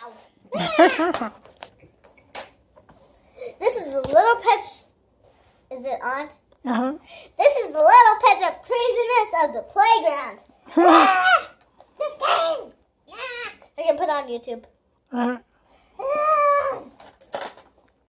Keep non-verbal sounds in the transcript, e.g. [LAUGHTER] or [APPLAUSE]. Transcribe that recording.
[LAUGHS] this is the little pet. Is it on? Uh-huh. This is the little pet of craziness of the playground. [LAUGHS] Ah! This game. I can put it on YouTube. Uh-huh.